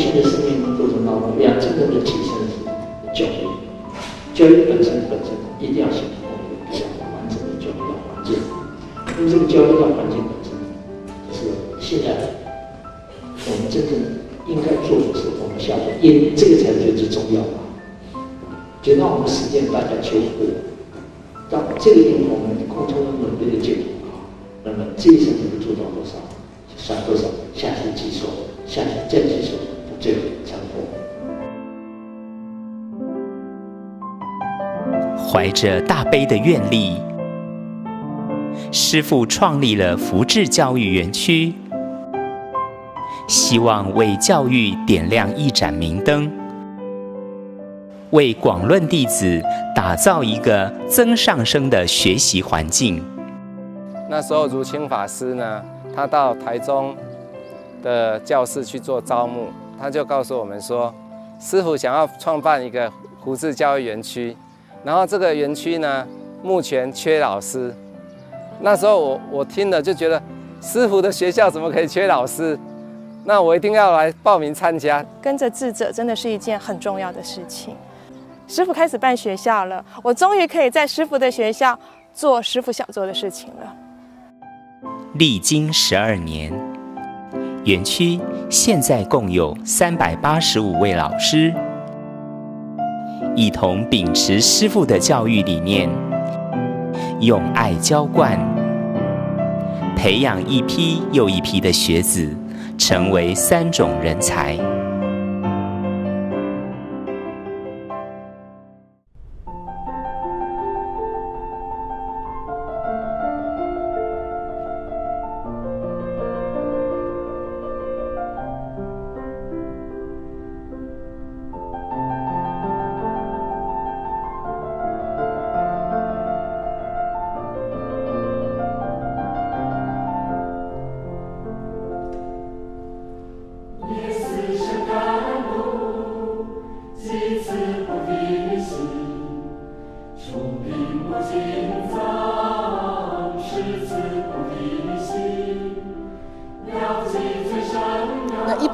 新的生命过程当中，要真正的提升教育，教育本身本身一定要形成一个比较完整的教育的环境。因为这个教育的环境本身就是现在我们真正应该做的是，我们下面因这个才是最重要的。就让我们实践大家求护，让这个因我们共同的努力的结果啊，那么这一生能够做到多少，算多少，下次计数，下次再计怀着大悲的愿力，师父创立了福智教育园区，希望为教育点亮一盏明灯，为广论弟子打造一个增上生的学习环境。那时候如清法师呢，他到台中的教室去做招募，他就告诉我们说，师傅想要创办一个福智教育园区，然后这个园区呢，目前缺老师。那时候我我听了就觉得，师傅的学校怎么可以缺老师？那我一定要来报名参加。跟着智者真的是一件很重要的事情。师傅开始办学校了，我终于可以在师傅的学校做师傅想做的事情了。历经十二年，园区现在共有三百八十五位老师，一同秉持师傅的教育理念，用爱浇灌，培养一批又一批的学子，成为三种人才。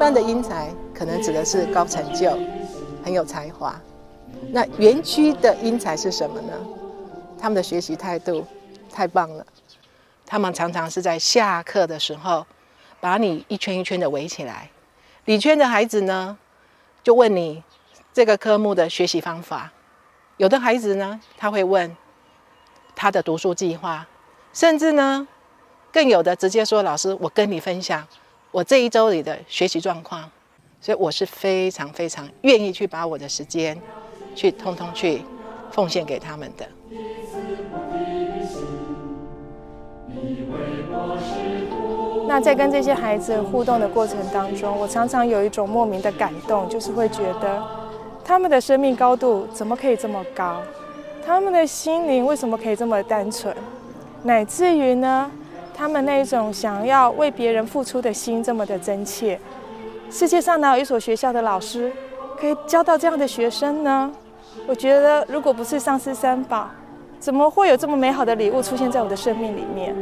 般的英才可能指的是高成就、很有才华。那园区的英才是什么呢？他们的学习态度太棒了。他们常常是在下课的时候，把你一圈一圈的围起来。里圈的孩子呢，就问你这个科目的学习方法。有的孩子呢，他会问他的读书计划，甚至呢，更有的直接说：“老师，我跟你分享我这一周里的学习状况。”所以我是非常非常愿意去把我的时间，去通通去奉献给他们的。那在跟这些孩子互动的过程当中，我常常有一种莫名的感动，就是会觉得他们的生命高度怎么可以这么高？他们的心灵为什么可以这么单纯？乃至于呢，他们那一种想要为别人付出的心这么的真切。世界上哪有一所学校的老师可以教到这样的学生呢？我觉得，如果不是上师三宝，怎么会有这么美好的礼物出现在我的生命里面？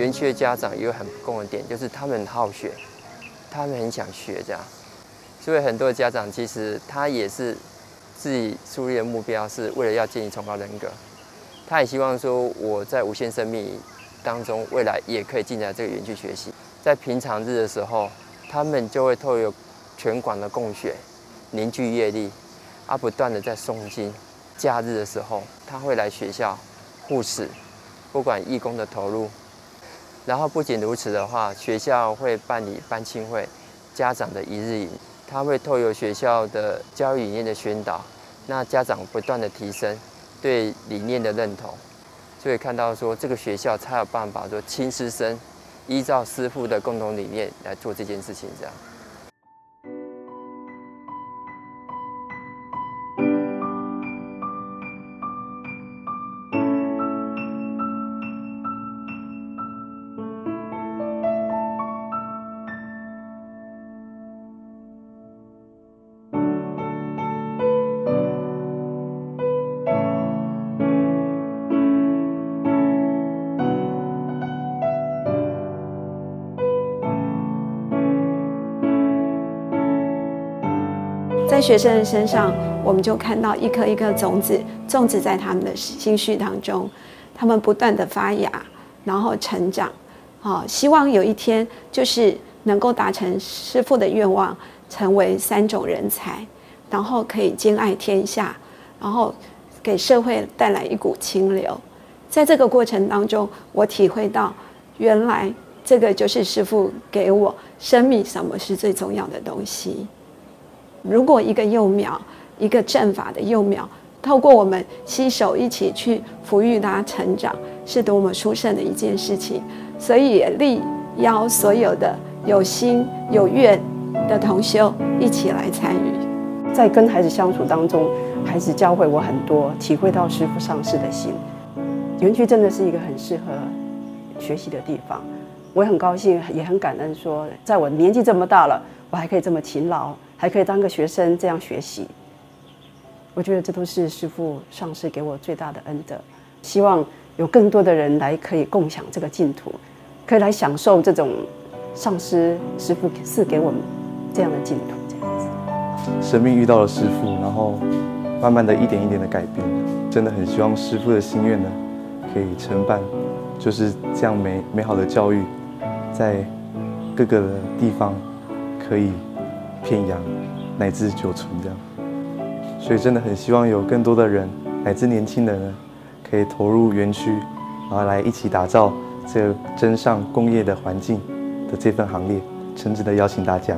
园区的家长有很不共的点，就是他们很好学，他们很想学这样。所以很多家长其实他也是自己树立的目标，是为了要建立崇高人格。他也希望说我在无限生命当中，未来也可以进来这个园区学习。在平常日的时候，他们就会透过全馆的共学，凝聚业力，而不断的在诵经。假日的时候，他会来学校护士，不管义工的投入。然后不仅如此的话，学校会办理班庆会、家长的一日营。他会透过学校的教育理念的宣导，那家长不断的提升对理念的认同，所以看到说这个学校才有办法说亲师生依照师傅的共同理念来做这件事情，这样。在学生的身上，我们就看到一颗一颗种子种植在他们的心绪当中，他们不断的发芽，然后成长，啊，希望有一天就是能够达成师父的愿望，成为三种人才，然后可以兼爱天下，然后给社会带来一股清流。在这个过程当中，我体会到，原来这个就是师父给我生命什么是最重要的东西。如果一个幼苗，一个正法的幼苗，透过我们携手一起去抚育它成长，是多么殊胜的一件事情。所以也力邀所有的有心有愿的同修一起来参与。在跟孩子相处当中，孩子教会我很多，体会到师父上师的心。园区真的是一个很适合学习的地方，我也很高兴，也很感恩，说在我年纪这么大了，我还可以这么勤劳。还可以当个学生这样学习，我觉得这都是师父上师给我最大的恩德。希望有更多的人来可以共享这个净土，可以来享受这种上师师父赐给我们这样的净土。这样子，生命遇到了师父，然后慢慢的一点一点的改变，真的很希望师父的心愿呢可以承办，就是这样美美好的教育，在各个的地方可以。片阳乃至久存这样，所以真的很希望有更多的人乃至年轻人呢，可以投入园区，然后来一起打造这真上工业的环境的这份行列，诚挚的邀请大家。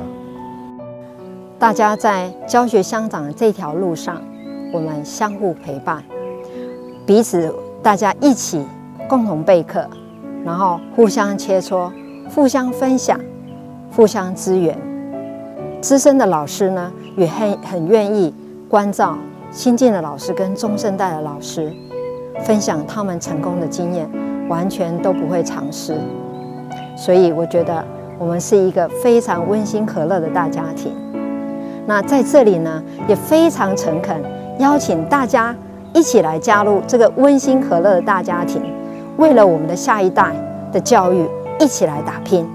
大家在教学相长的这条路上，我们相互陪伴，彼此大家一起共同备课，然后互相切磋，互相分享，互相支援。资深的老师呢，也很很愿意关照新进的老师跟中生代的老师，分享他们成功的经验，完全都不会藏私。所以我觉得我们是一个非常温馨和乐的大家庭。那在这里呢，也非常诚恳邀请大家一起来加入这个温馨和乐的大家庭，为了我们的下一代的教育一起来打拼。